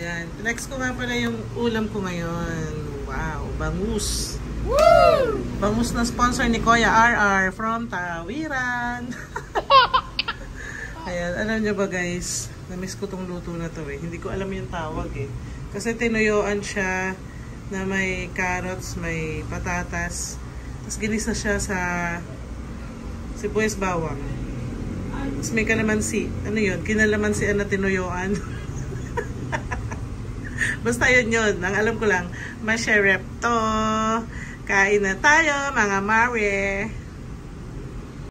Ayan. Next ko nga pala yung ulam ko ngayon. Wow, bangus. Woo! Bangus na sponsor ni Kuya RR from Tawiran. Ayan, alam nyo ba guys, namiss ko tong luto na to eh. Hindi ko alam yung tawag eh. Kasi tinuyuan siya na may carrots, may patatas. Tapos ginisa siya sa sibuyas bawang. Tapos may kalamansi. Ano yun? Kinalamansian na tinuyuan. Basta yun yun. Ang alam ko lang, masherep to. Kain na tayo, mga mare.